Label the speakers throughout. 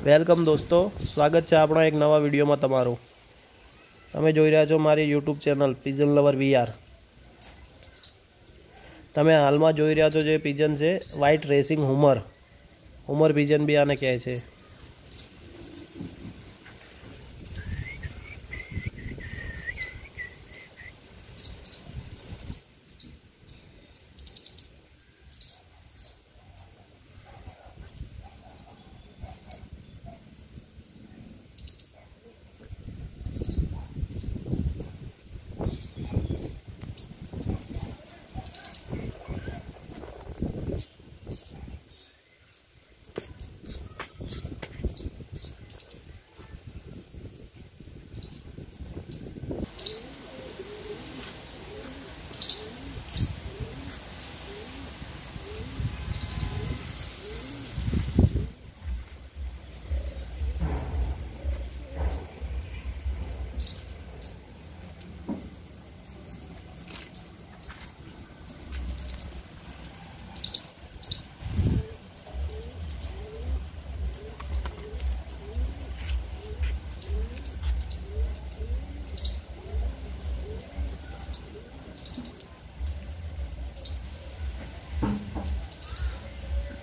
Speaker 1: Welcome દોસ્તો, સ્વાગત છે આપણા એક નવા વિડીયોમાં તમારું. તમે જોઈ રહ્યા છો મારી YouTube channel pigeon lover VR તમે હાલમાં જોઈ રહ્યા છો જે પિજન છે વ્હાઇટ રેસિંગ હુમર હુમર પિજન બી આને કહે છે.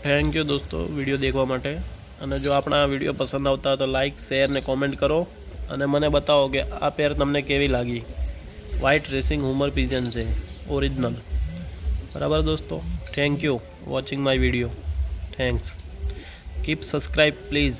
Speaker 1: થેન્ક યુ દોસ્તો વીડિયો દેખવા માટે. અને જો આપણા વીડિયો પસંદ આવતા તો લાઇક શેર ને કોમેન્ટ કરો. અને મને બતાવો કે આ પેર તમને કેવી લાગી? વ્હાઇટ રેસિંગ હુમર પિજન છે ઓરિજિનલ બરાબર દોસ્તો? Thank you watching my video thanks keep subscribe please